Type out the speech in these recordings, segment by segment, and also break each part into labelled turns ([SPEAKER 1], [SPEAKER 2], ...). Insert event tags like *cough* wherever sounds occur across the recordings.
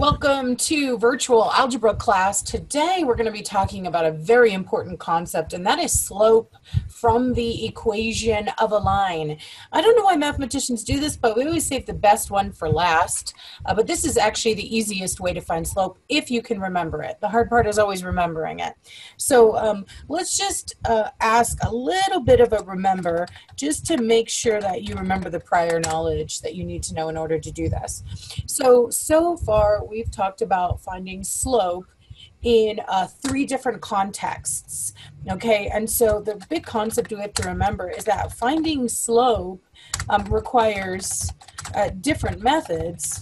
[SPEAKER 1] Welcome to virtual algebra class. Today we're going to be talking about a very important concept and that is slope from the equation of a line. I don't know why mathematicians do this, but we always save the best one for last. Uh, but this is actually the easiest way to find slope if you can remember it. The hard part is always remembering it. So um, let's just uh, ask a little bit of a remember just to make sure that you remember the prior knowledge that you need to know in order to do this. So, so far we've talked about finding slope in uh, three different contexts. Okay, and so the big concept we have to remember is that finding slope um, requires uh, different methods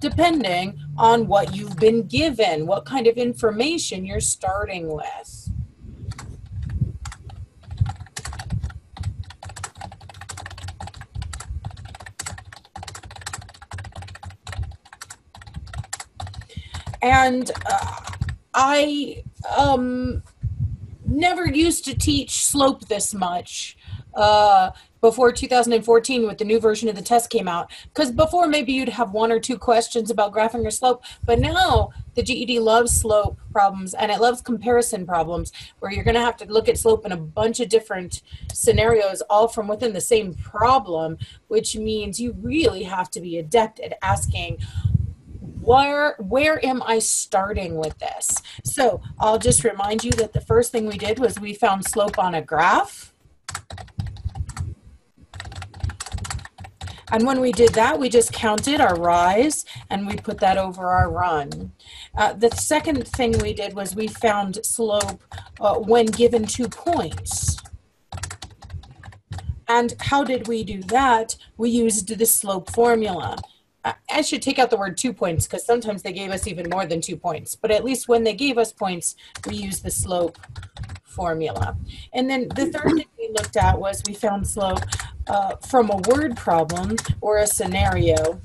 [SPEAKER 1] depending on what you've been given, what kind of information you're starting with. And uh, I um, never used to teach slope this much uh, before 2014 with the new version of the test came out. Because before maybe you'd have one or two questions about graphing or slope, but now the GED loves slope problems and it loves comparison problems where you're going to have to look at slope in a bunch of different scenarios all from within the same problem, which means you really have to be adept at asking where where am I starting with this? So I'll just remind you that the first thing we did was we found slope on a graph. And when we did that, we just counted our rise and we put that over our run. Uh, the second thing we did was we found slope uh, when given two points. And how did we do that? We used the slope formula. I should take out the word two points because sometimes they gave us even more than two points. But at least when they gave us points, we used the slope formula. And then the third thing we looked at was we found slope uh, from a word problem or a scenario.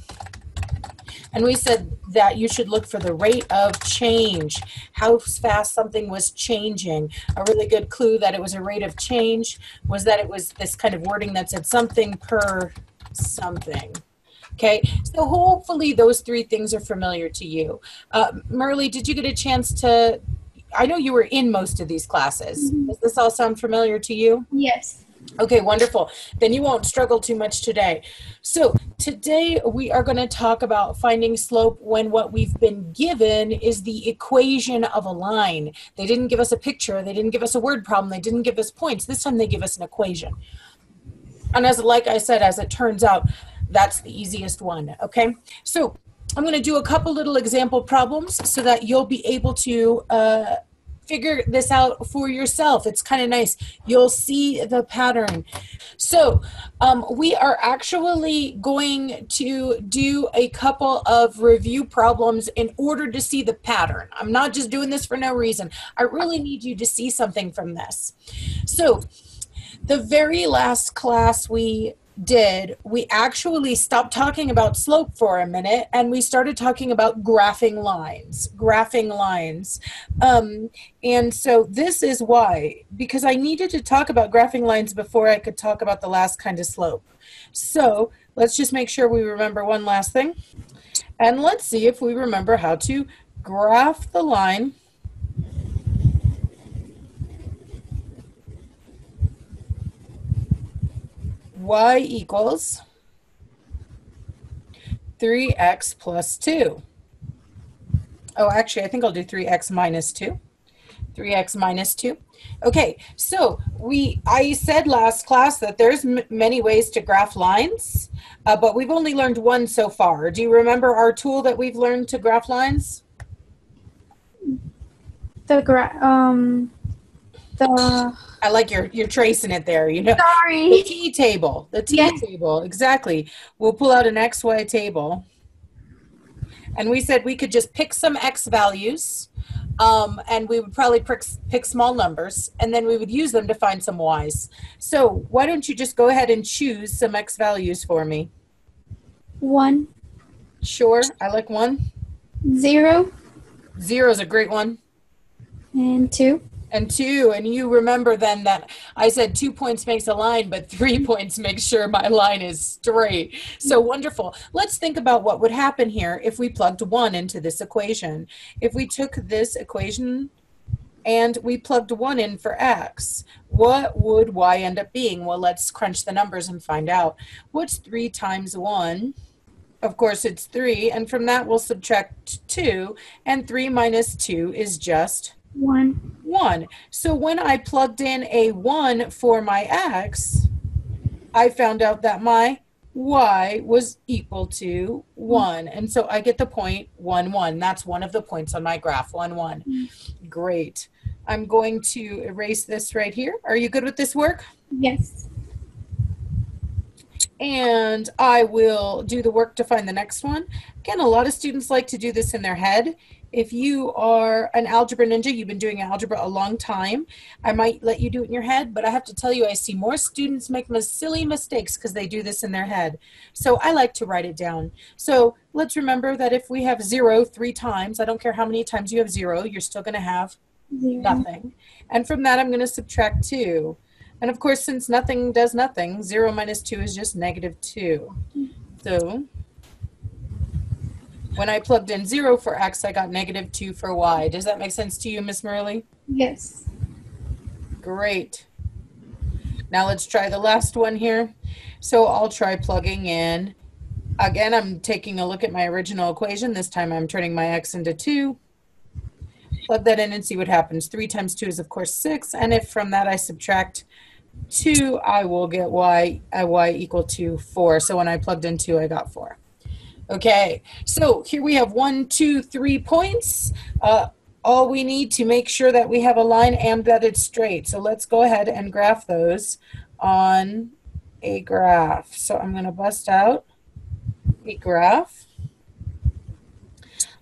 [SPEAKER 1] And we said that you should look for the rate of change, how fast something was changing. A really good clue that it was a rate of change was that it was this kind of wording that said something per something. Okay, so hopefully those three things are familiar to you. Uh, Merle, did you get a chance to? I know you were in most of these classes. Mm-hmm. Does this all sound familiar to you?
[SPEAKER 2] Yes.
[SPEAKER 1] Okay, wonderful. Then you won't struggle too much today. So, today we are going to talk about finding slope when what we've been given is the equation of a line. They didn't give us a picture, they didn't give us a word problem, they didn't give us points. This time they give us an equation. And as like I said, as it turns out, that's the easiest one, okay? So I'm gonna do a couple little example problems so that you'll be able to uh, figure this out for yourself. It's kind of nice. You'll see the pattern. So um, we are actually going to do a couple of review problems in order to see the pattern. I'm not just doing this for no reason. I really need you to see something from this. So the very last class we did, we actually stopped talking about slope for a minute and we started talking about graphing lines, graphing lines. Um, and so this is why, because I needed to talk about graphing lines before I could talk about the last kind of slope. So let's just make sure we remember one last thing. And let's see if we remember how to graph the line y equals 3x plus 2. Oh, actually, I think I'll do 3x minus 2. 3x minus 2. Okay, so we I said last class that there's many ways to graph lines, uh, but we've only learned one so far. Do you remember our tool that we've learned to graph lines?
[SPEAKER 2] The gra um the
[SPEAKER 1] I like your you're tracing it there. You know,
[SPEAKER 2] sorry.
[SPEAKER 1] The T table, the T yes. table, exactly. We'll pull out an X Y table, and we said we could just pick some X values, um, and we would probably pick, pick small numbers, and then we would use them to find some Y's. So why don't you just go ahead and choose some X values for me?
[SPEAKER 2] One.
[SPEAKER 1] Sure, I like one.
[SPEAKER 2] Zero.
[SPEAKER 1] Zero is a great one.
[SPEAKER 2] And two.
[SPEAKER 1] And two. And you remember then that I said two points makes a line, but three *laughs* points makes sure my line is straight. So wonderful. Let's think about what would happen here if we plugged one into this equation. If we took this equation and we plugged one in for x, what would y end up being? Well, let's crunch the numbers and find out. What's three times one? Of course, it's three, and from that we'll subtract two, and three minus two is just
[SPEAKER 2] One.
[SPEAKER 1] 1. So when I plugged in a 1 for my x, I found out that my y was equal to 1. And so I get the point 1, 1. That's one of the points on my graph, 1, 1. Great. I'm going to erase this right here. Are you good with this work?
[SPEAKER 2] Yes.
[SPEAKER 1] And I will do the work to find the next one. Again, a lot of students like to do this in their head. If you are an algebra ninja, you've been doing algebra a long time, I might let you do it in your head, but I have to tell you, I see more students make silly mistakes because they do this in their head. So I like to write it down. So let's remember that if we have zero three times, I don't care how many times you have zero, you're still going to have
[SPEAKER 2] Zero.
[SPEAKER 1] nothing. And from that, I'm going to subtract 2. And of course, since nothing does nothing, 0 minus 2 is just negative 2. So when I plugged in 0 for x, I got negative 2 for y. Does that make sense to you, Miss Murley?
[SPEAKER 2] Yes.
[SPEAKER 1] Great. Now let's try the last one here. So I'll try plugging in. Again, I'm taking a look at my original equation. This time I'm turning my x into 2. Plug that in and see what happens. 3 times 2 is, of course, 6. And if from that I subtract 2, I will get y, y equal to 4. So when I plugged in 2, I got 4. Okay, so here we have one, two, three points. Uh, all we need to make sure that we have a line it's straight. So let's go ahead and graph those on a graph. So I'm going to bust out a graph.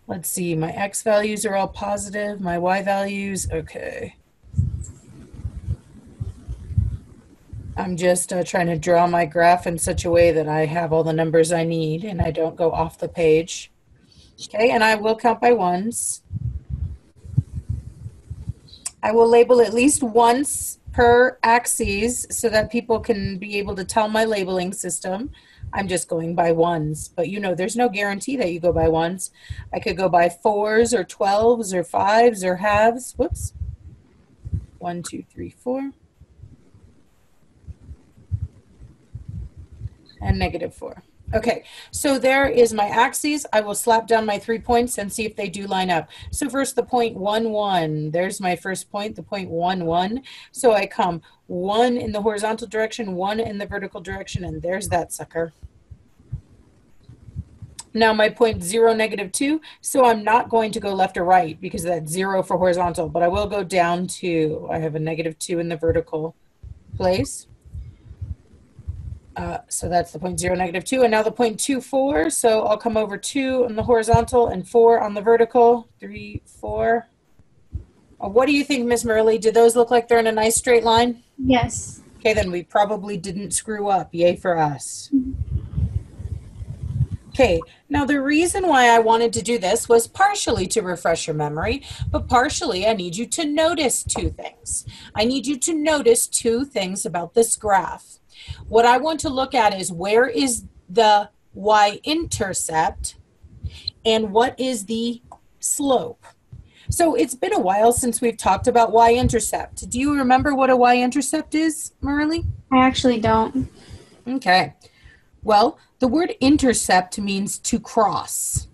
[SPEAKER 1] Let's see, my x values are all positive, my y values, okay. I'm just uh, trying to draw my graph in such a way that I have all the numbers I need and I don't go off the page. Okay, and I will count by ones. I will label at least once per axes so that people can be able to tell my labeling system. I'm just going by ones, but you know, there's no guarantee that you go by ones. I could go by fours or 12s or fives or halves. Whoops. One, two, three, four. And negative four. Okay, so there is my axes. I will slap down my three points and see if they do line up. So first the point one, one. There's my first point, the point one, one. So I come one in the horizontal direction, one in the vertical direction, and there's that sucker. Now my point zero, negative two. So I'm not going to go left or right because that's zero for horizontal, but I will go down two. I have a negative two in the vertical place. Uh, so that's the point zero, negative two, and now the point two, four. So I'll come over two on the horizontal and four on the vertical. Three, four. Uh, what do you think, Miss Murley? Do those look like they're in a nice straight line?
[SPEAKER 2] Yes.
[SPEAKER 1] Okay, then we probably didn't screw up. Yay for us. Okay, now the reason why I wanted to do this was partially to refresh your memory, but partially I need you to notice two things. I need you to notice two things about this graph. What I want to look at is where is the y-intercept and what is the slope. So it's been a while since we've talked about y-intercept. Do you remember what a y-intercept is, Marley?
[SPEAKER 2] I actually don't.
[SPEAKER 1] Okay. Well, the word intercept means to cross.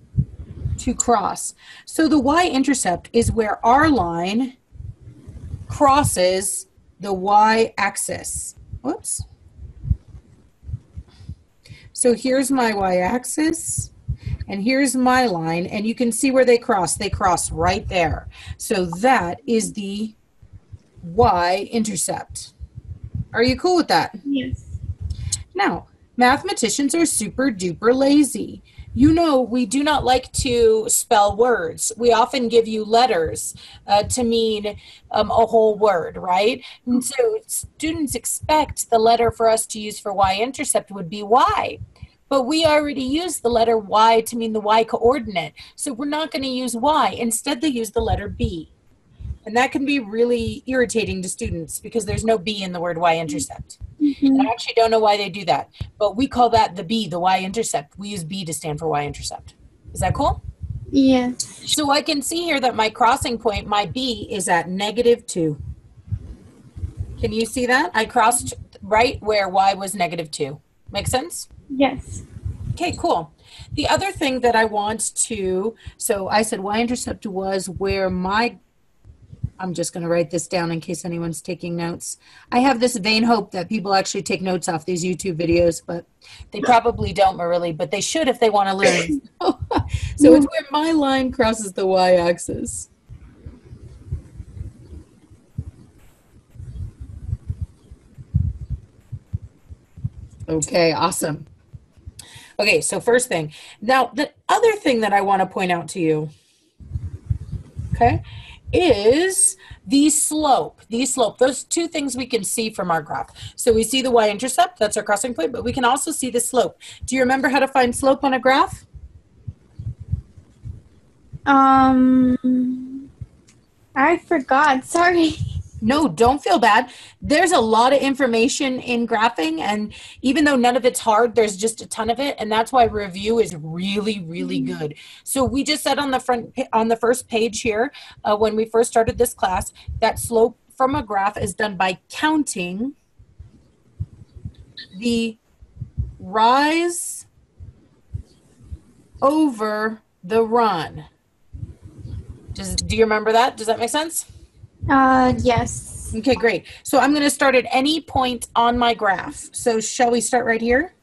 [SPEAKER 1] To cross. So the y-intercept is where our line crosses the y-axis. Whoops. So here's my y-axis and here's my line and you can see where they cross. They cross right there. So that is the y-intercept. Are you cool with that?
[SPEAKER 2] Yes.
[SPEAKER 1] Now, mathematicians are super duper lazy. You know, we do not like to spell words. We often give you letters uh, to mean um, a whole word, right? And so students expect the letter for us to use for y-intercept would be y. But we already use the letter y to mean the y coordinate. So we're not going to use y. Instead, they use the letter b. And that can be really irritating to students because there's no B in the word y-intercept.
[SPEAKER 2] Mhm.
[SPEAKER 1] And I actually don't know why they do that, but we call that the B, the y-intercept. We use B to stand for y-intercept. Is that cool?
[SPEAKER 2] Yeah.
[SPEAKER 1] So I can see here that my crossing point, my B, is at negative 2. Can you see that? I crossed right where y was negative 2. Make sense?
[SPEAKER 2] Yes.
[SPEAKER 1] Okay, cool. The other thing that I want to, so I said y-intercept was where my, I'm just going to write this down in case anyone's taking notes. I have this vain hope that people actually take notes off these YouTube videos, but they probably don't, Marili, but they should if they want to learn. *laughs* so it's where my line crosses the y-axis. Okay, awesome. Okay, so first thing. Now, the other thing that I want to point out to you, okay, is the slope. The slope. Those two things we can see from our graph. So we see the y-intercept, that's our crossing point, but we can also see the slope. Do you remember how to find slope on a graph?
[SPEAKER 2] Um, I forgot. Sorry. *laughs*
[SPEAKER 1] No, don't feel bad. There's a lot of information in graphing, and even though none of it's hard, there's just a ton of it, and that's why review is really, really good. So we just said on the front on the first page here, uh, when we first started this class, that slope from a graph is done by counting the rise over the run. Does do you remember that? Does that make sense?
[SPEAKER 2] Uh, yes.
[SPEAKER 1] Okay, great. So I'm going to start at any point on my graph. So shall we start right here?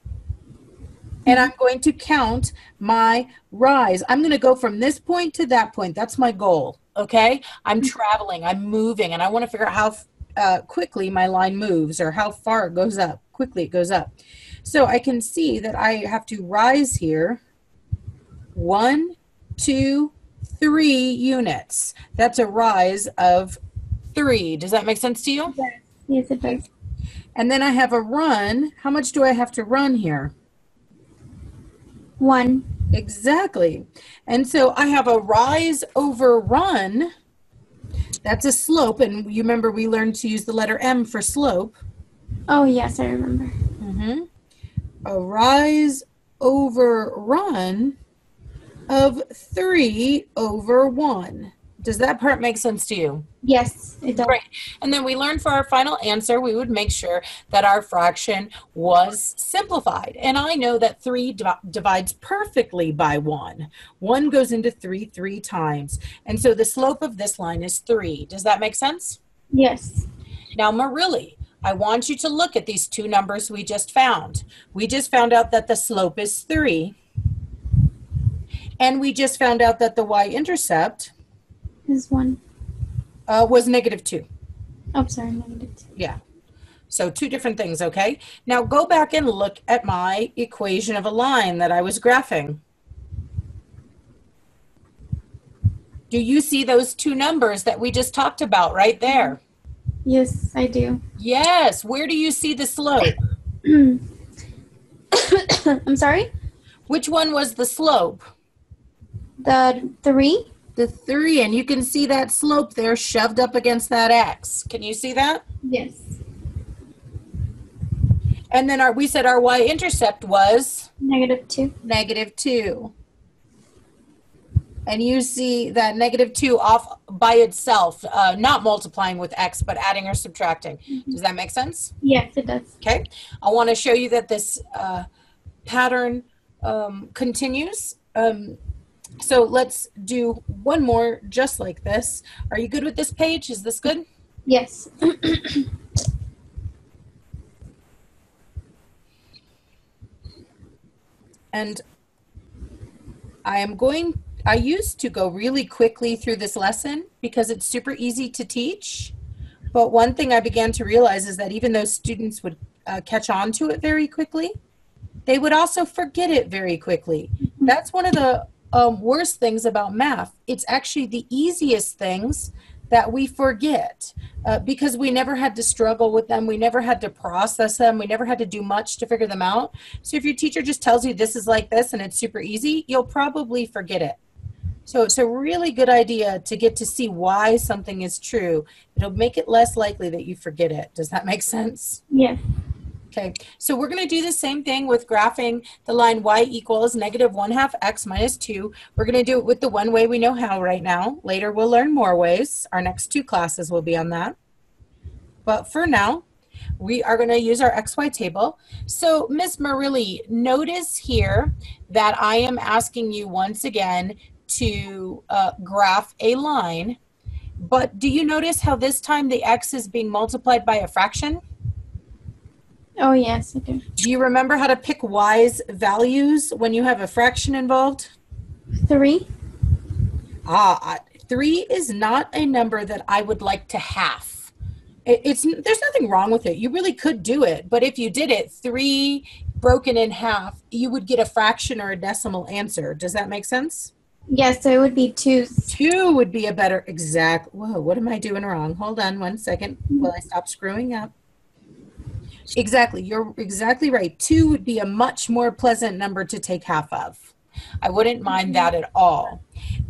[SPEAKER 1] And I'm going to count my rise. I'm going to go from this point to that point. That's my goal. Okay. I'm traveling, I'm moving, and I want to figure out how uh, quickly my line moves or how far it goes up. Quickly it goes up. So I can see that I have to rise here. One, two, three units. That's a rise of three. Does that make sense to you?
[SPEAKER 2] Yes, it does.
[SPEAKER 1] And then I have a run. How much do I have to run here?
[SPEAKER 2] One.
[SPEAKER 1] Exactly. And so I have a rise over run. That's a slope. And you remember we learned to use the letter M for slope.
[SPEAKER 2] Oh, yes, I remember.
[SPEAKER 1] Mm-hmm. A rise over run of three over one. Does that part make sense to you?
[SPEAKER 2] Yes, it does.
[SPEAKER 1] Great. And then we learned for our final answer, we would make sure that our fraction was simplified. And I know that 3 div- divides perfectly by 1. 1 goes into 3 three times. And so the slope of this line is 3. Does that make sense?
[SPEAKER 2] Yes.
[SPEAKER 1] Now, Marili, I want you to look at these two numbers we just found. We just found out that the slope is 3. And we just found out that the y-intercept
[SPEAKER 2] Is one.
[SPEAKER 1] uh, was negative 2.
[SPEAKER 2] Oh, sorry, negative two.
[SPEAKER 1] Yeah. So two different things, okay? Now go back and look at my equation of a line that I was graphing. Do you see those two numbers that we just talked about right there?
[SPEAKER 2] Yes, I do.
[SPEAKER 1] Yes. Where do you see the slope? *coughs*
[SPEAKER 2] I'm sorry?
[SPEAKER 1] Which one was the slope?
[SPEAKER 2] The three?
[SPEAKER 1] The three, and you can see that slope there shoved up against that x. Can you see that?
[SPEAKER 2] Yes.
[SPEAKER 1] And then our, we said our y-intercept was
[SPEAKER 2] Negative two.
[SPEAKER 1] negative 2. And you see that negative 2 off by itself, uh, not multiplying with x, but adding or subtracting. Does that make sense?
[SPEAKER 2] Yes, it does.
[SPEAKER 1] Okay. I want to show you that this uh, pattern um, continues. Um, so let's do one more just like this. Are you good with this page? Is this good?
[SPEAKER 2] Yes. *clears throat*
[SPEAKER 1] And I am going, I used to go really quickly through this lesson because it's super easy to teach. But one thing I began to realize is that even though students would uh, catch on to it very quickly, they would also forget it very quickly. That's one of the um, worst things about math. It's actually the easiest things that we forget uh, because we never had to struggle with them. We never had to process them. We never had to do much to figure them out. So if your teacher just tells you this is like this and it's super easy, you'll probably forget it. So it's a really good idea to get to see why something is true. It'll make it less likely that you forget it. Does that make sense?
[SPEAKER 2] Yes.
[SPEAKER 1] Okay, so we're going to do the same thing with graphing the line y equals negative 1 half x minus 2. We're going to do it with the one way we know how right now. Later we'll learn more ways. Our next two classes will be on that. But for now, we are going to use our XY table. So Miss Marili, notice here that I am asking you once again to uh, graph a line. But do you notice how this time the x is being multiplied by a fraction?
[SPEAKER 2] Oh, yes, I do.
[SPEAKER 1] Do you remember how to pick y's values when you have a fraction involved?
[SPEAKER 2] Three?
[SPEAKER 1] Ah, three is not a number that I would like to half. It's there's nothing wrong with it. You really could do it, but if you did it three broken in half, you would get a fraction or a decimal answer. Does that make sense?
[SPEAKER 2] Yes, so it would be two.
[SPEAKER 1] Two would be a better exact. Whoa, what am I doing wrong? Hold on one second while I stop screwing up. Exactly, you're exactly right. Two would be a much more pleasant number to take half of. I wouldn't mind that at all.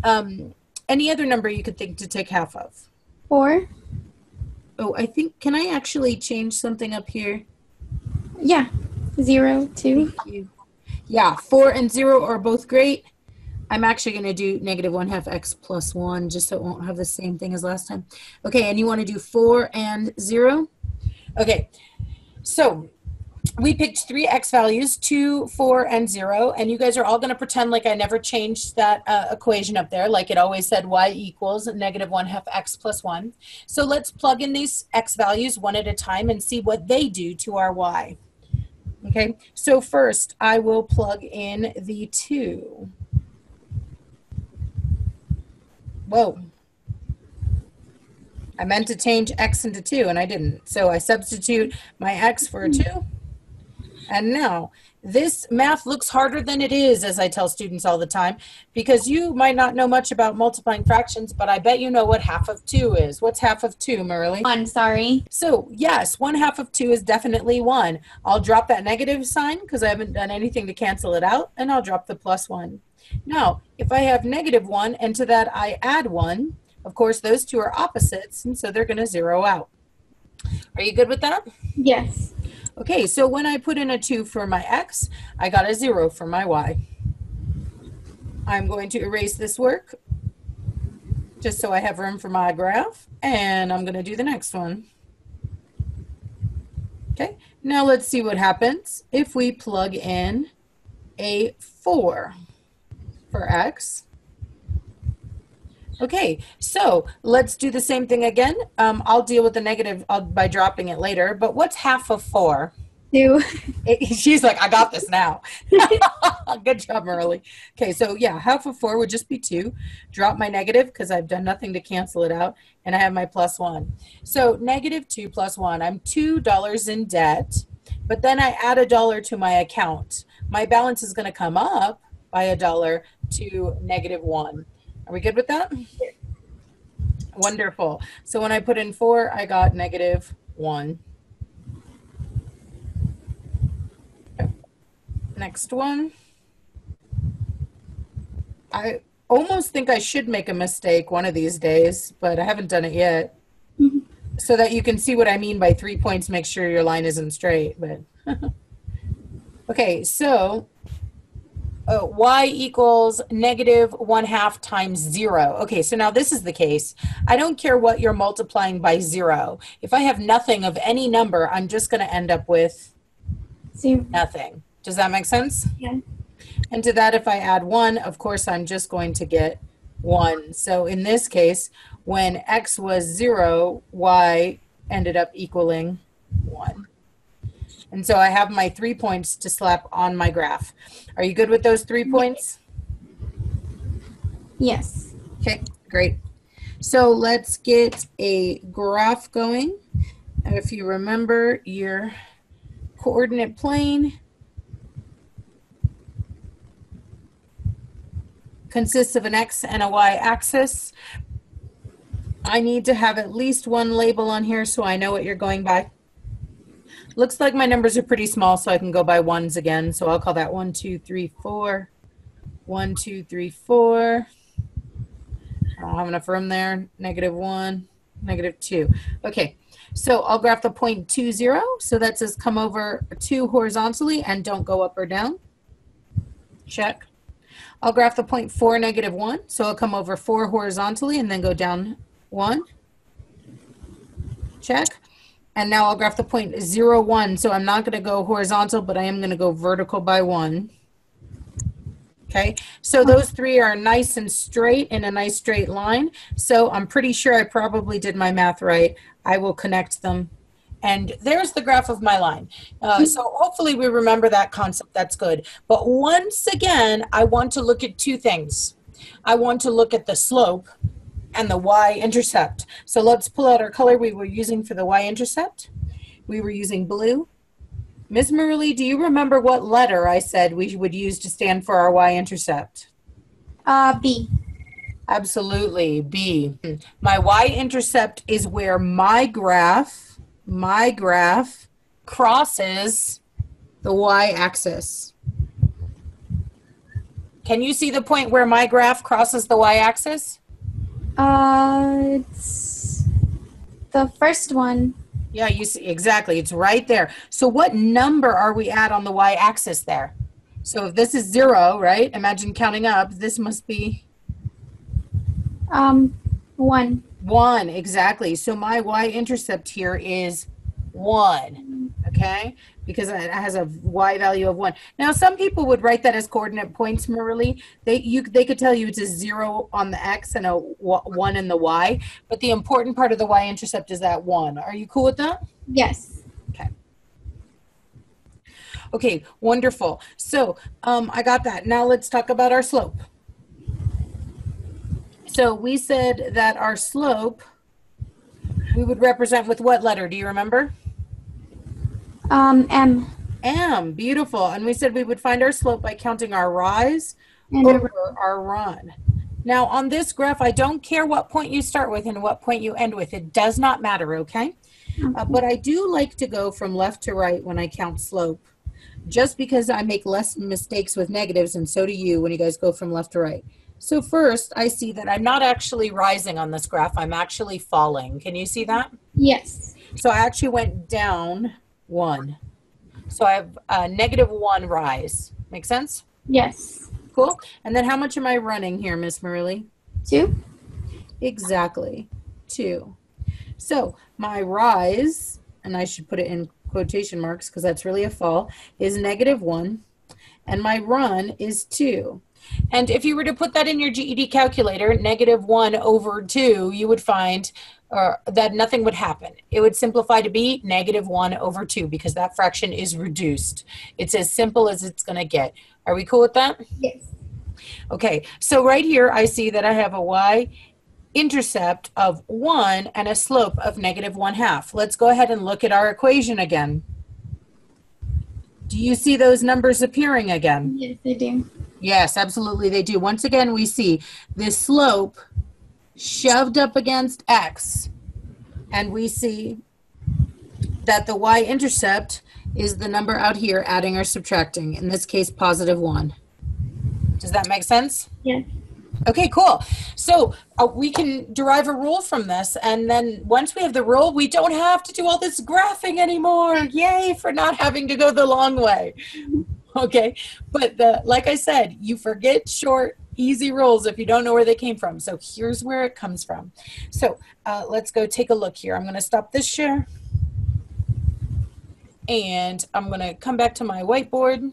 [SPEAKER 1] Um, any other number you could think to take half of?
[SPEAKER 2] Four?
[SPEAKER 1] Oh, I think, can I actually change something up here?
[SPEAKER 2] Yeah. Zero, two.
[SPEAKER 1] Thank you. Yeah, four and zero are both great. I'm actually going to do negative one half x plus one just so it won't have the same thing as last time. Okay, and you want to do four and zero? Okay, so we picked three x values, two, four, and zero, and you guys are all going to pretend like I never changed that uh, equation up there, like it always said y equals negative one half x plus one. So let's plug in these x values one at a time and see what they do to our y. Okay, so first I will plug in the two. Whoa. I meant to change x into two and I didn't. So I substitute my x for a two. And now this math looks harder than it is, as I tell students all the time, because you might not know much about multiplying fractions, but I bet you know what half of two is. What's half of two, Marili?
[SPEAKER 2] One, sorry.
[SPEAKER 1] So yes, one half of two is definitely one. I'll drop that negative sign because I haven't done anything to cancel it out, and I'll drop the plus one. Now, if I have negative one and to that I add one, of course, those two are opposites, and so they're going to zero out. Are you good with that?
[SPEAKER 2] Yes.
[SPEAKER 1] Okay, so when I put in a 2 for my x, I got a 0 for my y. I'm going to erase this work just so I have room for my graph, and I'm going to do the next one. Okay, now let's see what happens if we plug in a 4 for x. Okay, so let's do the same thing again. Um, I'll deal with the negative uh, by dropping it later, but what's half of 4?
[SPEAKER 2] Two.
[SPEAKER 1] It- she's like, I got this now. *laughs* Good job, Merle. Okay, so yeah, half of four would just be two. Drop my negative because I've done nothing to cancel it out, and I have my plus one. So negative two plus one, I'm two dollars in debt, but then I add a dollar to my account. My balance is going to come up by a dollar to negative one. Are we good with that? Wonderful. So when I put in four, I got negative one. Next one. I almost think I should make a mistake one of these days, but I haven't done it yet.
[SPEAKER 2] Mhm.
[SPEAKER 1] So that you can see what I mean by three points, make sure your line isn't straight, but. *laughs* okay, so uh, y equals negative one half times zero. Okay, so now this is the case. I don't care what you're multiplying by zero. If I have nothing of any number, I'm just going to end up with
[SPEAKER 2] Zero.
[SPEAKER 1] nothing. Does that make sense?
[SPEAKER 2] Yeah.
[SPEAKER 1] And to that, if I add one, of course, I'm just going to get one. So in this case, when x was zero, y ended up equaling one. And so I have my three points to slap on my graph. Are you good with those three points?
[SPEAKER 2] Yes.
[SPEAKER 1] Okay, great. So let's get a graph going. If you remember your coordinate plane consists of an x and a y axis. I need to have at least one label on here so I know what you're going by. Looks like my numbers are pretty small, so I can go by ones again. So I'll call that one, two, three, four. One, two, three, four. I don't have enough room there. Negative one, negative two. Okay, so I'll graph the point two zero. So that says come over two horizontally and don't go up or down. Check. I'll graph the point four, negative one. So I'll come over four horizontally and then go down one. Check. And now I'll graph the point zero, one. So I'm not going to go horizontal, but I am going to go vertical by one. Okay, so those three are nice and straight in a nice straight line. So I'm pretty sure I probably did my math right. I will connect them. And there's the graph of my line. Uh, so hopefully we remember that concept. That's good. But once again, I want to look at two things. I want to look at the slope and the y-intercept. So let's pull out our color we were using for the y-intercept. We were using blue. Ms. Marley, do you remember what letter I said we would use to stand for our y-intercept?
[SPEAKER 2] Uh, B.
[SPEAKER 1] Absolutely, B. My y-intercept is where my graph, my graph crosses the y-axis. Can you see the point where my graph crosses the y-axis?
[SPEAKER 2] Uh, it's the first one.
[SPEAKER 1] Yeah, you see, exactly. It's right there. So what number are we at on the y-axis there? So if this is zero, right? Imagine counting up. This must be
[SPEAKER 2] Um, one.
[SPEAKER 1] one, exactly. So my y-intercept here is one, okay? Because it has a y value of one. Now, some people would write that as coordinate points, Marili. They you they could tell you it's a zero on the x and a w- one in the y. But the important part of the y-intercept is that one. Are you cool with that?
[SPEAKER 2] Yes.
[SPEAKER 1] Okay. Okay, wonderful. So um, I got that. Now let's talk about our slope. So we said that our slope we would represent with what letter? Do you remember?
[SPEAKER 2] Um, M.
[SPEAKER 1] M. Beautiful. And we said we would find our slope by counting our rise
[SPEAKER 2] And
[SPEAKER 1] over our run. Now on this graph, I don't care what point you start with and what point you end with. It does not matter, okay? Uh, but I do like to go from left to right when I count slope, just because I make less mistakes with negatives, and so do you when you guys go from left to right. So first, I see that I'm not actually rising on this graph. I'm actually falling. Can you see that?
[SPEAKER 2] Yes.
[SPEAKER 1] So I actually went down one. So I have a negative one rise. Make sense?
[SPEAKER 2] Yes.
[SPEAKER 1] Cool. And then how much am I running here, Miss Marley?
[SPEAKER 2] Two.
[SPEAKER 1] Exactly. Two. So my rise, and I should put it in quotation marks because that's really a fall, is negative one. And my run is two. And if you were to put that in your GED calculator, negative one over two, you would find uh, that nothing would happen. It would simplify to be negative one over two because that fraction is reduced. It's as simple as it's going to get. Are we cool with that?
[SPEAKER 2] Yes.
[SPEAKER 1] Okay, so right here I see that I have a y intercept of 1 and a slope of negative 1 half. Let's go ahead and look at our equation again. Do you see those numbers appearing again?
[SPEAKER 2] Yes, I do.
[SPEAKER 1] Yes, absolutely they do. Once again, we see this slope shoved up against x, and we see that the y-intercept is the number out here adding or subtracting, in this case, positive 1. Does that make sense?
[SPEAKER 2] Yes.
[SPEAKER 1] Okay, cool. So uh, we can derive a rule from this, and then once we have the rule, we don't have to do all this graphing anymore. Yay for not having to go the long way. *laughs* Okay, but the, like I said, you forget short, easy rules if you don't know where they came from. So here's where it comes from. So uh, let's go take a look here. I'm going to stop this share, and I'm going to come back to my whiteboard.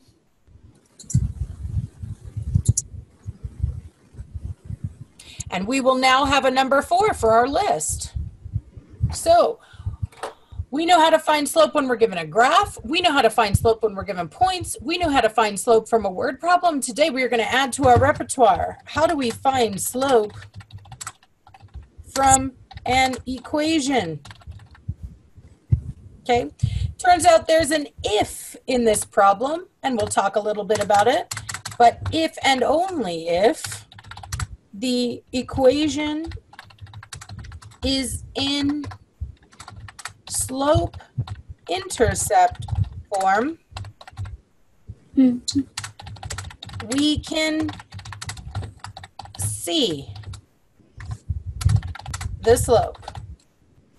[SPEAKER 1] And we will now have a number four for our list. So we know how to find slope when we're given a graph. We know how to find slope when we're given points. We know how to find slope from a word problem. Today we are going to add to our repertoire. How do we find slope from an equation? Okay, turns out there's an if in this problem, and we'll talk a little bit about it. But if and only if the equation is in slope intercept form,
[SPEAKER 2] Hmm.
[SPEAKER 1] we can see the slope.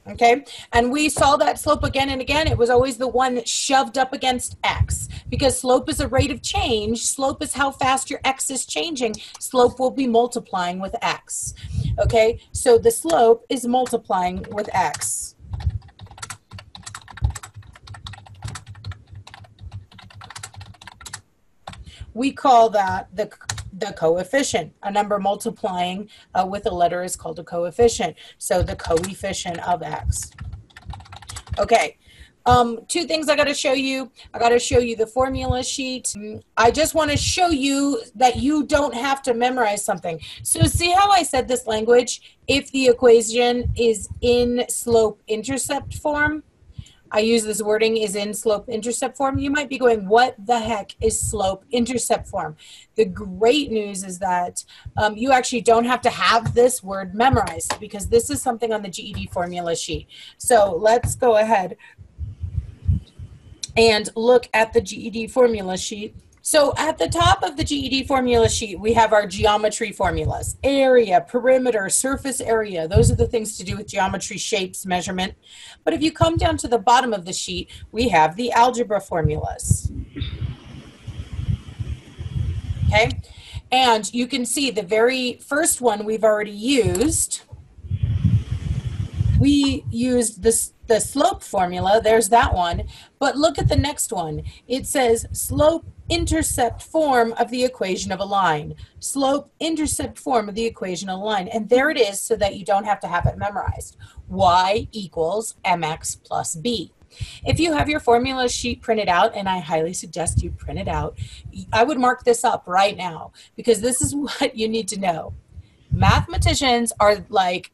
[SPEAKER 1] Okay, and we saw that slope again and again. It was always the one that shoved up against x because slope is a rate of change. Slope is how fast your x is changing. Slope will be multiplying with x. Okay, so the slope is multiplying with x. We call that the the coefficient. A number multiplying uh, with a letter is called a coefficient. So the coefficient of x. Okay. Um, two things I got to show you. I got to show you the formula sheet. I just want to show you that you don't have to memorize something. So see how I said this language? If the equation is in slope intercept form, I use this wording is in slope intercept form, you might be going, what the heck is slope intercept form? The great news is that um, you actually don't have to have this word memorized because this is something on the GED formula sheet. So let's go ahead and look at the GED formula sheet. So at the top of the GED formula sheet, we have our geometry formulas. Area, perimeter, surface area. Those are the things to do with geometry, shapes, measurement. But if you come down to the bottom of the sheet, we have the algebra formulas. Okay? And you can see the very first one we've already used. We used this the slope formula, there's that one. But look at the next one. It says slope intercept form of the equation of a line. Slope intercept form of the equation of a line. And there it is so that you don't have to have it memorized. y equals mx plus b. If you have your formula sheet printed out, and I highly suggest you print it out, I would mark this up right now because this is *laughs* what you need to know. Mathematicians are like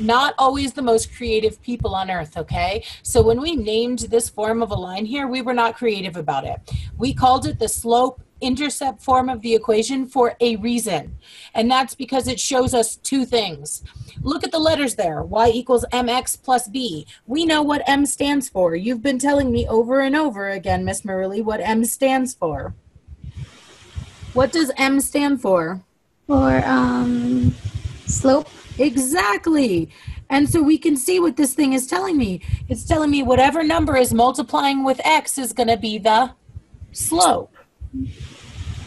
[SPEAKER 1] not always the most creative people on earth, okay? So when we named this form of a line here, we were not creative about it. We called it the slope intercept form of the equation for a reason. And that's because it shows us two things. Look at the letters there, y equals mx plus b. We know what m stands for. You've been telling me over and over again, Miss Marili, what m stands for. What does m stand for?
[SPEAKER 2] For um, slope.
[SPEAKER 1] Exactly. And so we can see what this thing is telling me. It's telling me whatever number is multiplying with x is going to be the slope.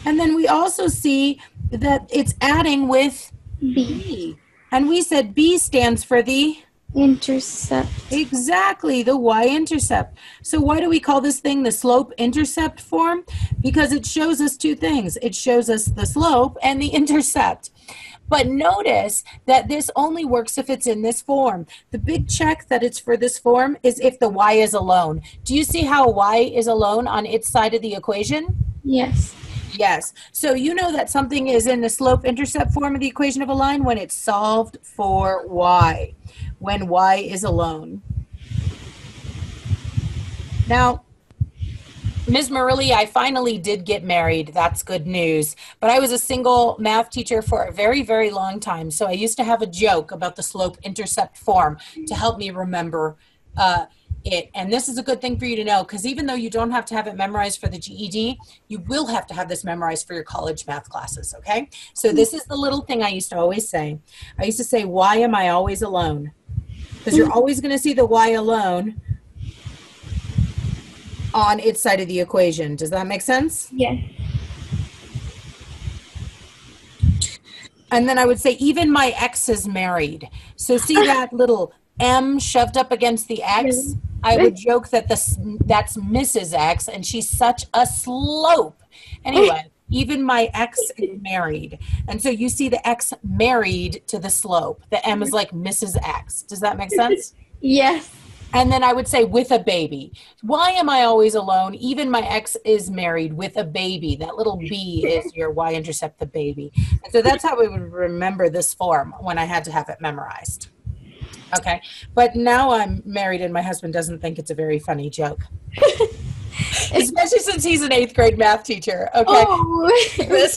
[SPEAKER 1] And then we also see that it's adding with
[SPEAKER 2] B.
[SPEAKER 1] b. And we said b stands for the
[SPEAKER 2] Intercept.
[SPEAKER 1] Exactly, the y-intercept. So why do we call this thing the slope-intercept form? Because it shows us two things. It shows us the slope and the *laughs* intercept. But notice that this only works if it's in this form. The big check that it's for this form is if the y is alone. Do you see how y is alone on its side of the equation?
[SPEAKER 2] Yes.
[SPEAKER 1] Yes. So you know that something is in the slope intercept form of the equation of a line when it's solved for y, when y is alone. Now, Ms. Marili, I finally did get married. That's good news. But I was a single math teacher for a very, very long time. So I used to have a joke about the slope intercept form to help me remember uh, it. And this is a good thing for you to know because even though you don't have to have it memorized for the GED, you will have to have this memorized for your college math classes, okay? So this is the little thing I used to always say. I used to say, why am I always alone? Because you're always going to see the y alone on its side of the equation. Does that make sense?
[SPEAKER 2] Yes.
[SPEAKER 1] And then I would say, even my ex is married. So see *laughs* that little M shoved up against the X? I would *laughs* joke that this that's Mrs. X and she's such a slope. Anyway, *laughs* even my ex is married. And so you see the X married to the slope. The M is mm-hmm. like Mrs. X. Does that make sense?
[SPEAKER 2] Yes.
[SPEAKER 1] And then I would say with a baby. Why am I always alone? Even my ex is married with a baby. That little B is your Y intercept the baby. And so that's how we would remember this form when I had to have it memorized. Okay. But now I'm married and my husband doesn't think it's a very funny joke. *laughs* Especially since he's an eighth grade math teacher. Okay.
[SPEAKER 2] Oh. *laughs*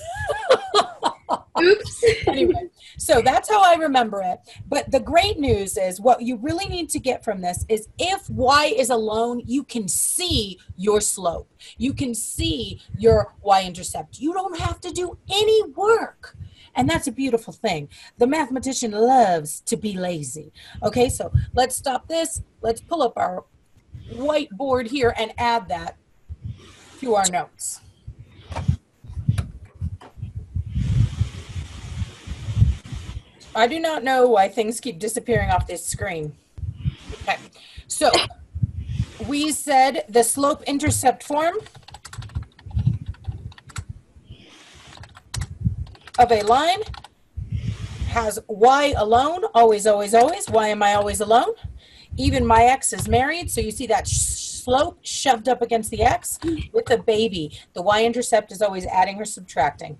[SPEAKER 2] *laughs* Oops.
[SPEAKER 1] anyway, so that's how I remember it. But the great news is what you really need to get from this is if y is alone, you can see your slope. You can see your y intercept. You don't have to do any work. And that's a beautiful thing. The mathematician loves to be lazy. Okay, so let's stop this. Let's pull up our whiteboard here and add that to our notes. I do not know why things keep disappearing off this screen. Okay, so we said the slope intercept form of a line has y alone, always, always, always. Why am I always alone? Even my x is married, so you see that slope shoved up against the x with the baby. The y-intercept is always adding or subtracting.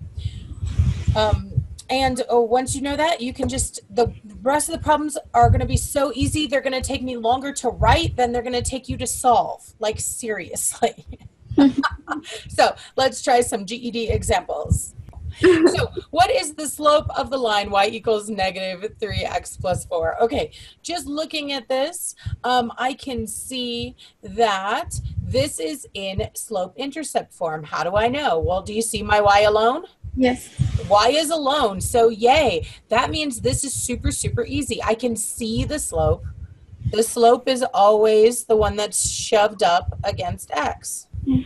[SPEAKER 1] Um, and uh, once you know that, you can just, the rest of the problems are going to be so easy. They're going to take me longer to write than they're going to take you to solve. Like, seriously. *laughs* so let's try some GED examples. so what is the slope of the line y equals negative 3x plus 4? Okay, just looking at this, um, I can see that this is in slope-intercept form. How do I know? Well, do you see my y alone?
[SPEAKER 2] Yes.
[SPEAKER 1] y is alone, so yay. That means this is super, super easy. I can see the slope. The slope is always the one that's shoved up against x. Hmm.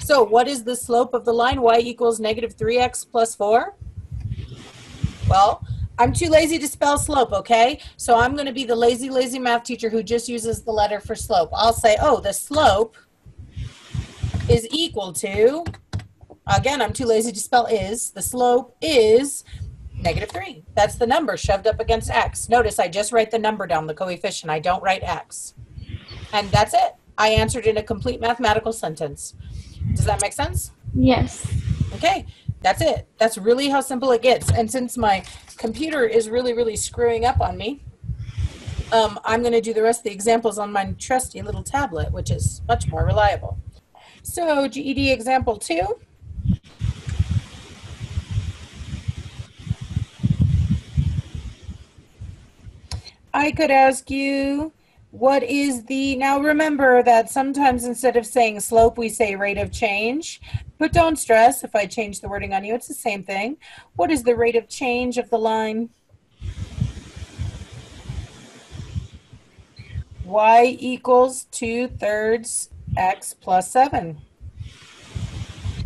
[SPEAKER 1] So what is the slope of the line y equals negative 3x plus 4? Well, I'm too lazy to spell slope, okay? So I'm going to be the lazy, lazy math teacher who just uses the letter for slope. I'll say, oh, the slope is equal to, again, I'm too lazy to spell is, the slope is negative 3. That's the number shoved up against x. Notice I just write the number down, the coefficient. I don't write x. And that's it. I answered in a complete mathematical sentence. Does that make sense?
[SPEAKER 2] Yes.
[SPEAKER 1] Okay, that's it. That's really how simple it gets. And since my computer is really, really screwing up on me, um, I'm going to do the rest of the examples on my trusty little tablet, which is much more reliable. So GED example two. I could ask you, what is the, now remember that sometimes instead of saying slope, we say rate of change. But don't stress if I change the wording on you, it's the same thing. What is the rate of change of the line? y equals 2 thirds x plus 7.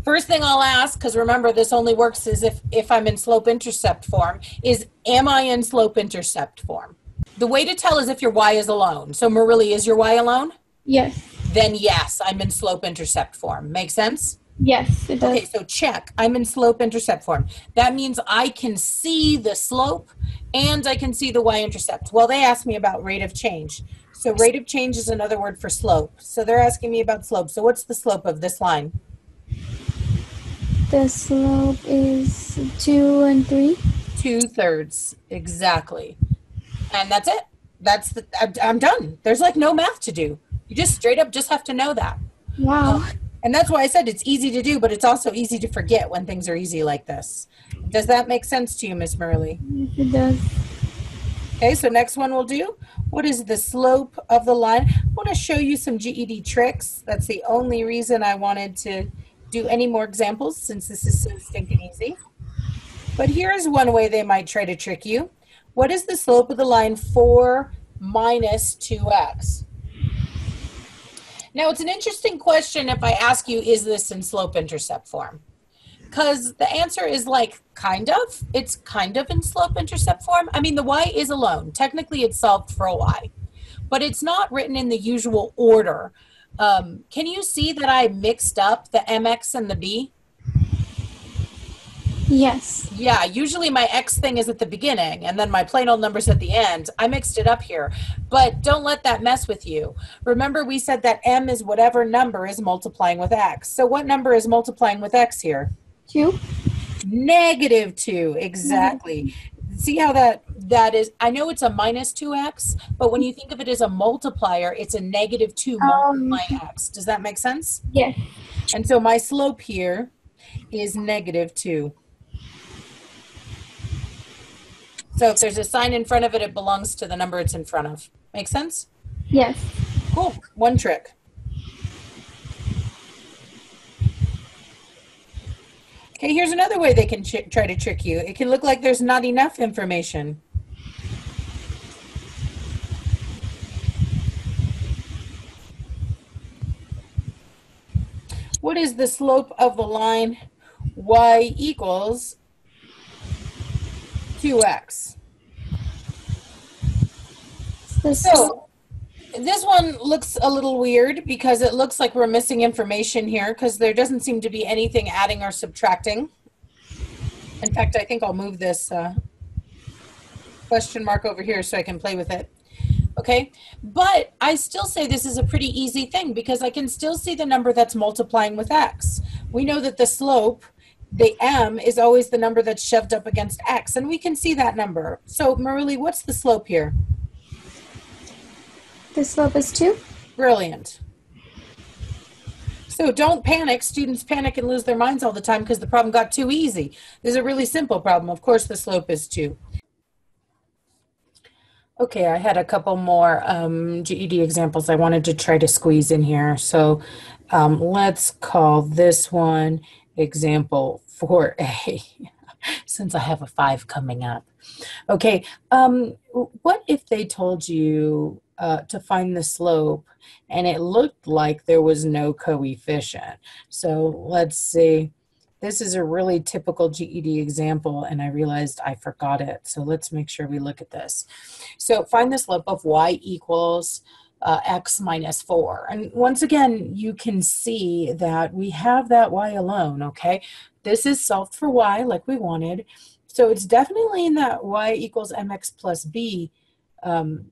[SPEAKER 1] First thing I'll ask, because remember this only works as if, if I'm in slope intercept form, is am I in slope intercept form? The way to tell is if your y is alone. So Marili, is your y alone?
[SPEAKER 2] Yes.
[SPEAKER 1] Then yes, I'm in slope intercept form. Make sense?
[SPEAKER 2] Yes, it does.
[SPEAKER 1] Okay, so check. I'm in slope intercept form. That means I can see the slope and I can see the y-intercept. Well, they asked me about rate of change. So rate of change is another word for slope. So they're asking me about slope. So what's the slope of this line?
[SPEAKER 2] The slope is two and three.
[SPEAKER 1] Two thirds, exactly. And that's it. That's the, I'm- I'm done. There's like no math to do. You just straight up just have to know that.
[SPEAKER 2] Wow.
[SPEAKER 1] Uh, and that's why I said it's easy to do, but it's also easy to forget when things are easy like this. Does that make sense to you, Miss Marili?
[SPEAKER 2] Yes, it does.
[SPEAKER 1] Okay, so next one we'll do. What is the slope of the line? I want to show you some GED tricks. That's the only reason I wanted to do any more examples since this is so stinking easy. But here's one way they might try to trick you. What is the slope of the line 4 minus 2x? Now, it's an interesting question if I ask you, is this in slope intercept form? Because the answer is like kind of. It's kind of in slope intercept form. I mean, the y is alone. Technically, it's solved for a y, but it's not written in the usual order. Um, can you see that I mixed up the mx and the b?
[SPEAKER 2] Yes.
[SPEAKER 1] Yeah, usually my x thing is at the beginning and then my plain old numbers at the end. I mixed it up here, but don't let that mess with you. Remember, we said that m is whatever number is multiplying with x. So, what number is multiplying with x here?
[SPEAKER 2] Two.
[SPEAKER 1] Negative 2, exactly. See how that that is I know it's a minus 2x, but when you think of it as a multiplier, it's a negative 2
[SPEAKER 2] Um.
[SPEAKER 1] multiplying x. Does that make sense?
[SPEAKER 2] Yes.
[SPEAKER 1] And so my slope here is negative 2. So if there's a sign in front of it, it belongs to the number it's in front of. Make sense?
[SPEAKER 2] Yes.
[SPEAKER 1] Cool. One trick. Okay, here's another way they can ch- try to trick you. It can look like there's not enough information. What is the slope of the line y equals 2x?
[SPEAKER 2] The
[SPEAKER 1] So this one looks a little weird because it looks like we're missing information here because there doesn't seem to be anything adding or subtracting. In fact, I think I'll move this uh, question mark over here so I can play with it. Okay, but I still say this is a pretty easy thing because I can still see the number that's multiplying with x. We know that the slope, the m, is always the number that's shoved up against x, and we can see that number. So, Marili, what's the slope here?
[SPEAKER 2] The slope is 2.
[SPEAKER 1] Brilliant. So don't panic. Students panic and lose their minds all the time because the problem got too easy. This is a really simple problem. Of course, the slope is 2. Okay, I had a couple more um, GED examples I wanted to try to squeeze in here. So um, let's call this one example 4A, *laughs* since I have a 5 coming up. Okay, um, what if they told you uh, to find the slope and it looked like there was no coefficient? So let's see. This is a really typical GED example, and I realized I forgot it. So let's make sure we look at this. So find the slope of y equals uh, x minus 4. And once again, you can see that we have that y alone, okay? This is solved for y like we wanted. So it's definitely in that y equals mx plus b um,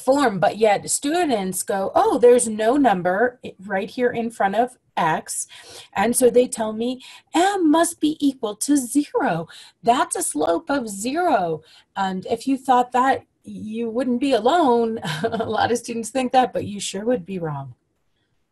[SPEAKER 1] form, but yet students go, oh, there's no number right here in front of x. And so they tell me m must be equal to zero. That's a slope of zero. And if you thought that, you wouldn't be alone. *laughs* a lot of students think that, but you sure would be wrong.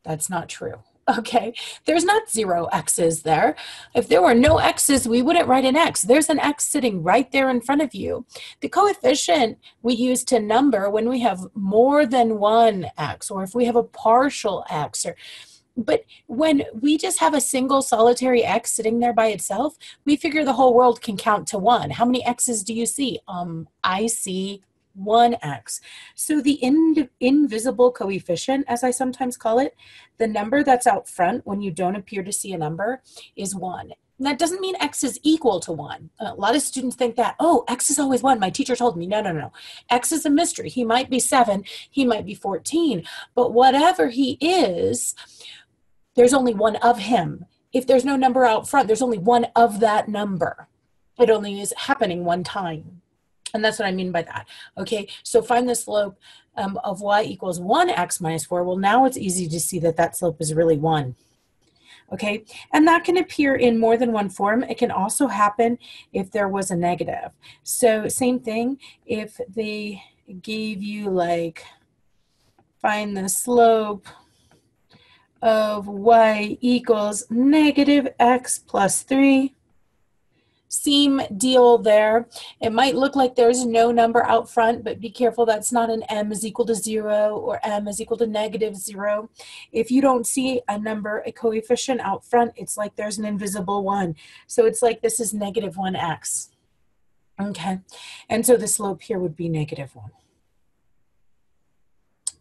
[SPEAKER 1] That's not true. Okay, there's not zero x's there. If there were no x's, we wouldn't write an x. There's an x sitting right there in front of you. The coefficient we use to number when we have more than one x, or if we have a partial x, or but when we just have a single solitary x sitting there by itself, we figure the whole world can count to one. How many x's do you see? Um, I see 1x. So the in, invisible coefficient, as I sometimes call it, the number that's out front when you don't appear to see a number is 1. And that doesn't mean x is equal to 1. A lot of students think that, oh, x is always 1. My teacher told me. No, no, no. x is a mystery. He might be 7, he might be 14. But whatever he is, there's only one of him. If there's no number out front, there's only one of that number. It only is happening one time. And that's what I mean by that. Okay, so find the slope um, of y equals 1x minus 4. Well, now it's easy to see that that slope is really 1. Okay, and that can appear in more than one form. It can also happen if there was a negative. So same thing, if they gave you like, find the slope of y equals negative x plus 3 seam deal there. It might look like there's no number out front, but be careful that's not an m is equal to 0 or m is equal to negative 0. If you don't see a number, a coefficient out front, it's like there's an invisible 1. So it's like this is negative 1x. Okay, and so the slope here would be negative 1.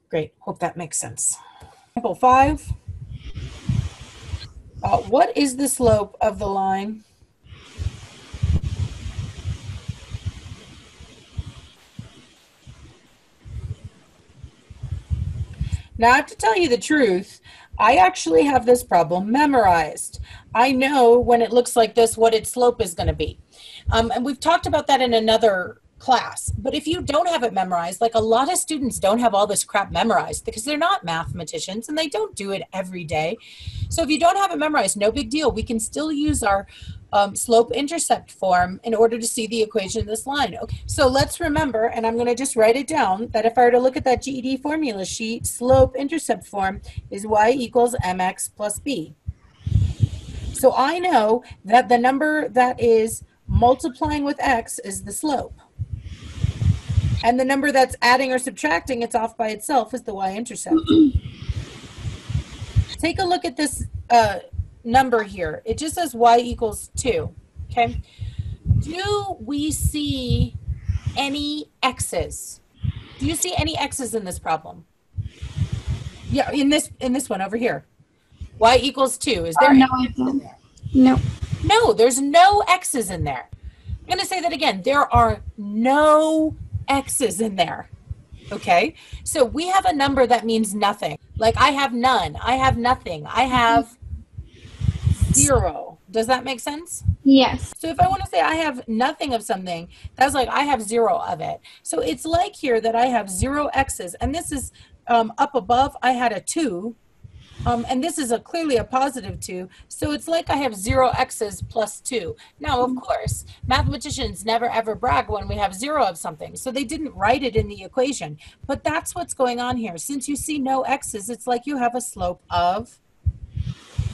[SPEAKER 1] Great, hope that makes sense. Example 5. Uh, what is the slope of the line Now, to tell you the truth. I actually have this problem memorized. I know when it looks like this what its slope is going to be. Um, and we've talked about that in another class. But if you don't have it memorized, like a lot of students don't have all this crap memorized because they're not mathematicians and they don't do it every day. So if you don't have it memorized, no big deal. We can still use our um, slope intercept form in order to see the equation of this line. Okay, so let's remember, and I'm going to just write it down, that if I were to look at that GED formula sheet, slope intercept form is y equals mx plus b. So I know that the number that is multiplying with x is the slope. And the number that's adding or subtracting, it's off by itself, is the y-intercept. *clears throat* Take a look at this uh, number here. It just says y equals 2. Okay. Do we see any x's? Do you see any x's in this problem? Yeah, in this in this one over here. y equals 2. Is there
[SPEAKER 2] Oh, no,
[SPEAKER 1] any
[SPEAKER 2] I
[SPEAKER 1] X in there?
[SPEAKER 2] No.
[SPEAKER 1] No, there's no x's in there. I'm going to say that again. There are no x's in there. Okay? So we have a number that means nothing. Like I have none. I have nothing. I have zero. Does that make sense?
[SPEAKER 2] Yes.
[SPEAKER 1] So if I want to say I have nothing of something, that's like I have zero of it. So it's like here that I have zero x's, and this is um, up above. I had a two, um, and this is a clearly a positive two. So it's like I have zero x's plus two. Now, of course, mathematicians never ever brag when we have zero of something, so they didn't write it in the equation. But that's what's going on here. Since you see no x's, it's like you have a slope of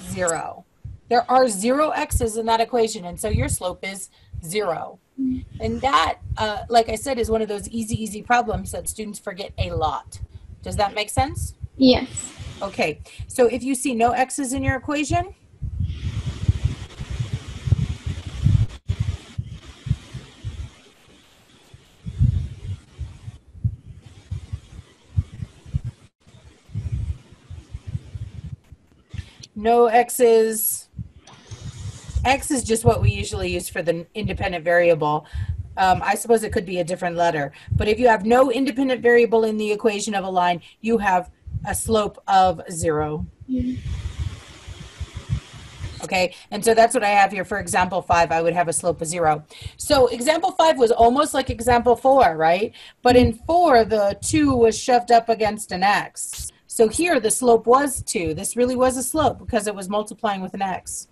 [SPEAKER 1] zero. There are zero x's in that equation, and so your slope is zero. And that, uh, like I said, is one of those easy, easy problems that students forget a lot. Does that make sense?
[SPEAKER 2] Yes.
[SPEAKER 1] Okay, so if you see no x's in your equation, no x's, x is just what we usually use for the independent variable. Um, I suppose it could be a different letter, but if you have no independent variable in the equation of a line, you have a slope of zero. Okay, and so that's what I have here for example five. I would have a slope of zero. So example five was almost like example four, right? But in four, the two was shoved up against an x. So here the slope was two. This really was a slope because it was multiplying with an x.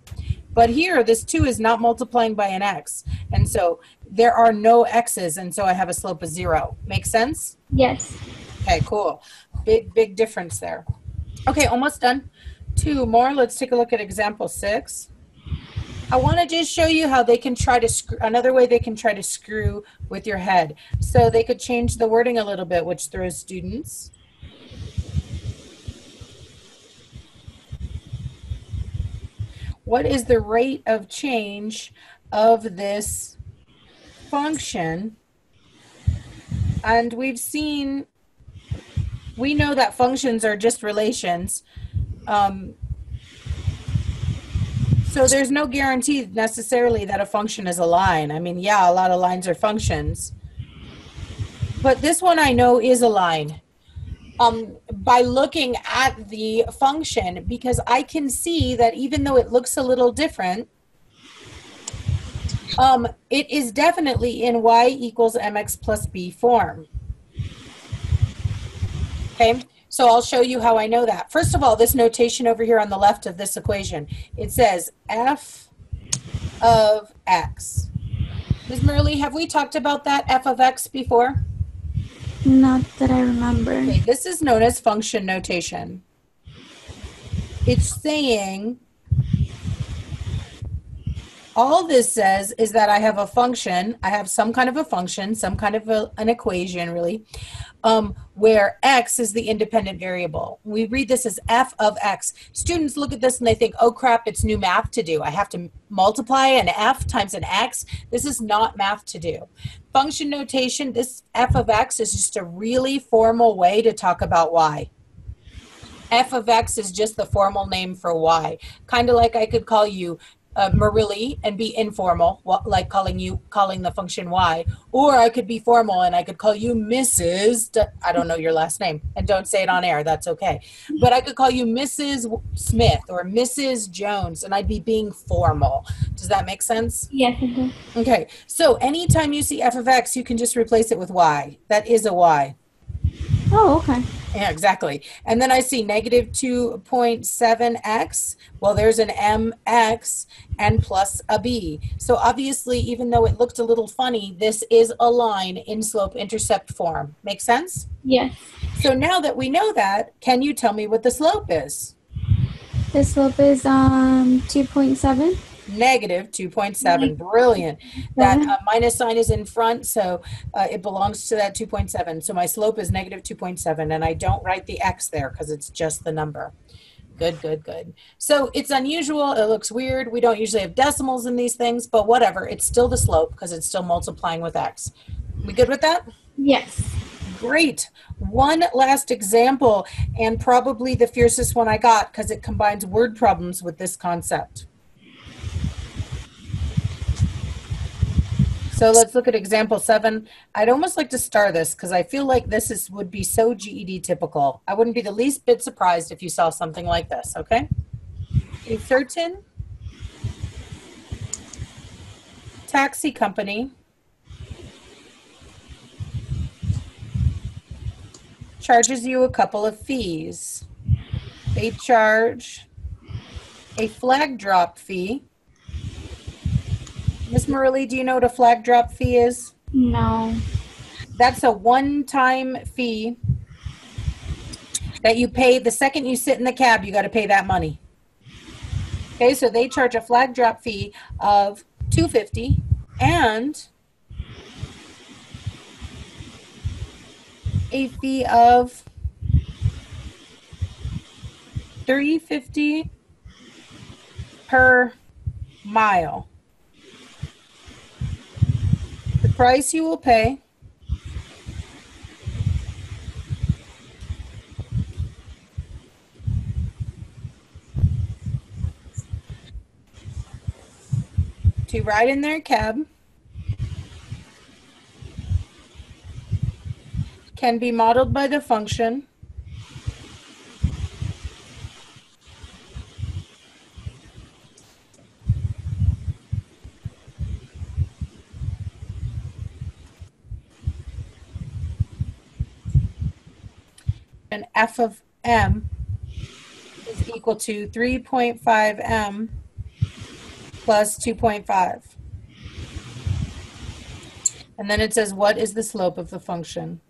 [SPEAKER 1] But here, this two is not multiplying by an x. And so there are no x's, and so I have a slope of zero. Make sense?
[SPEAKER 2] Yes.
[SPEAKER 1] Okay, cool. Big, big difference there. Okay, almost done. Two more. Let's take a look at example six. I want to just show you how they can try to screw, another way they can try to screw with your head. So they could change the wording a little bit, which throws students. What is the rate of change of this function? And we've seen we know that functions are just relations. Um, so there's no guarantee necessarily that a function is a line. I mean, yeah, a lot of lines are functions. But this one I know is a line um, by looking at the function because I can see that even though it looks a little different, um, it is definitely in y equals mx plus b form. Okay, so I'll show you how I know that. First of all, this notation over here on the left of this equation, it says f of x. Ms. Merle, have we talked about that f of x before?
[SPEAKER 2] Not that I remember.
[SPEAKER 1] Okay, this is known as function notation. It's saying all this says is that I have a function, I have some kind of a function, some kind of a, an equation really, um, where x is the independent variable. We read this as f of x. Students look at this and they think, oh crap, it's new math to do. I have to multiply an f times an x. This is not math to do. Function notation, this f of x is just a really formal way to talk about y. f of x is just the formal name for y. Kind of like I could call you uh, Marili and be informal, like calling you calling the function y, or I could be formal and I could call you Mrs. D- I don't know your last name, and don't say it on air. That's okay. But I could call you Mrs. Smith or Mrs. Jones, and I'd be being formal. Does that make sense?
[SPEAKER 2] Yes, does.
[SPEAKER 1] Okay. So anytime you see f of x, you can just replace it with y. That is a y.
[SPEAKER 2] Oh, okay.
[SPEAKER 1] Yeah, exactly. And then I see negative 2.7x. Well, there's an mx and plus a b. So obviously, even though it looked a little funny, this is a line in slope intercept form. Make sense?
[SPEAKER 2] Yes.
[SPEAKER 1] So now that we know that, can you tell me what the slope is?
[SPEAKER 2] The slope is um 2.7.
[SPEAKER 1] Negative 2.7. Brilliant. That uh, minus sign is in front, so uh, it belongs to that 2.7. So my slope is negative 2.7, and I don't write the x there because it's just the number. Good, good, good. So it's unusual. It looks weird. We don't usually have decimals in these things, but whatever. It's still the slope because it's still multiplying with x. We good with that?
[SPEAKER 2] Yes.
[SPEAKER 1] Great. One last example, and probably the fiercest one I got because it combines word problems with this concept. So let's look at example seven. I'd almost like to star this because I feel like this is would be so GED typical. I wouldn't be the least bit surprised if you saw something like this, okay? A certain taxi company charges you a couple of fees. They charge a flag drop fee Miss Marili, do you know what a flag drop fee is?
[SPEAKER 2] No.
[SPEAKER 1] That's a one-time fee that you pay the second you sit in the cab, you got to pay that money. Okay, so they charge a flag drop fee of 250 and a fee of 350 per mile. Price you will pay. To ride in their cab can be modeled by the function and f of m is equal to 3.5 m plus 2.5. And then it says, what is the slope of the function?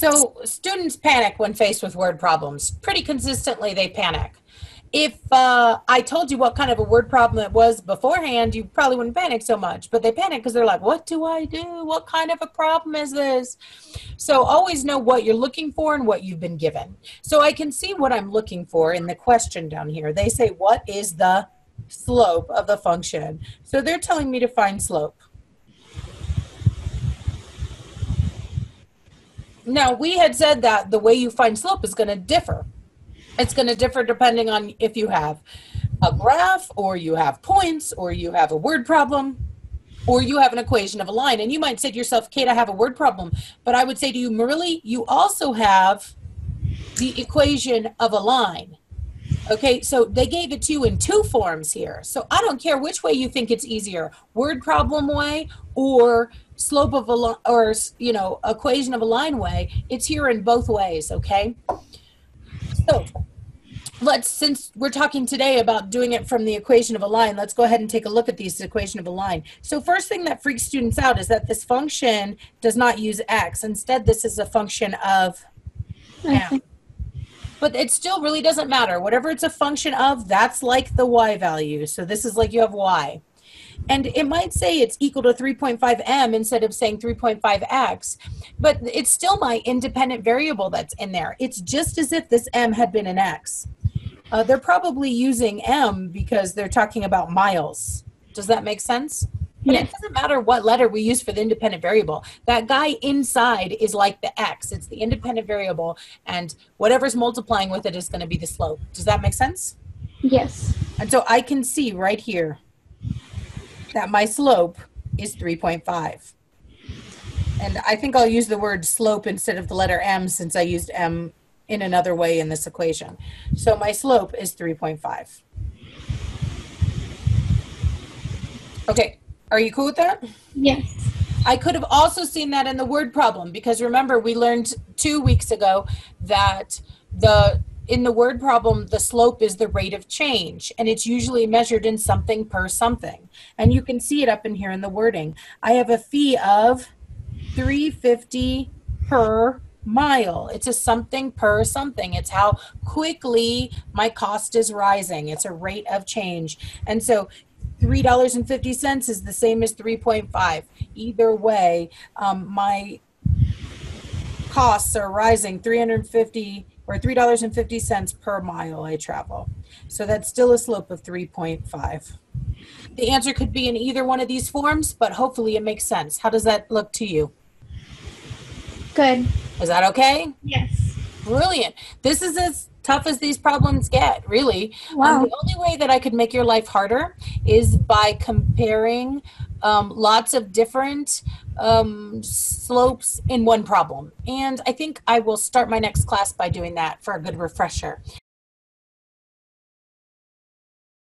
[SPEAKER 1] So students panic when faced with word problems. Pretty consistently, they panic. If uh, I told you what kind of a word problem it was beforehand, you probably wouldn't panic so much. But they panic because they're like, what do I do? What kind of a problem is this? So always know what you're looking for and what you've been given. So I can see what I'm looking for in the question down here. They say, what is the slope of the function? So they're telling me to find slope. Now, we had said that the way you find slope is going to differ. It's going to differ depending on if you have a graph or you have points or you have a word problem or you have an equation of a line. And you might say to yourself, Kate, I have a word problem. But I would say to you, Marili, you also have the equation of a line. Okay, so they gave it to you in two forms here. So I don't care which way you think it's easier, word problem way or slope of a line or you know equation of a line way it's here in both ways okay? So let's since we're talking today about doing it from the equation of a line let's go ahead and take a look at these equation of a line. So first thing that freaks students out is that this function does not use x. Instead this is a function of m. But it still really doesn't matter. Whatever it's a function of that's like the y value. So this is like you have y and it might say it's equal to 3.5m instead of saying 3.5x, but it's still my independent variable that's in there. It's just as if this m had been an x. Uh, they're probably using m because they're talking about miles. Does that make sense? But it doesn't matter what letter we use for the independent variable. That guy inside is like the x. It's the independent variable, and whatever's multiplying with it is going to be the slope. Does that make sense?
[SPEAKER 2] Yes.
[SPEAKER 1] And so I can see right here that my slope is 3.5. And I think I'll use the word slope instead of the letter m since I used m in another way in this equation. So my slope is 3.5. Okay, are you cool with that?
[SPEAKER 2] Yes.
[SPEAKER 1] I could have also seen that in the word problem because remember we learned two weeks ago that the in the word problem, the slope is the rate of change, and it's usually measured in something per something. And you can see it up in here in the wording. I have a fee of 350 per mile. It's a something per something. It's how quickly my cost is rising. It's a rate of change. And so $3.50 is the same as 3.5. Either way, um, my costs are rising 350 or $3.50 per mile I travel. So that's still a slope of 3.5. The answer could be in either one of these forms, but hopefully it makes sense. How does that look to you?
[SPEAKER 2] Good.
[SPEAKER 1] Is that okay?
[SPEAKER 2] Yes.
[SPEAKER 1] Brilliant. This is as tough as these problems get, really. Um,
[SPEAKER 2] Wow.
[SPEAKER 1] the only way that I could make your life harder is by comparing um, lots of different um, slopes in one problem. And I think I will start my next class by doing that for a good refresher.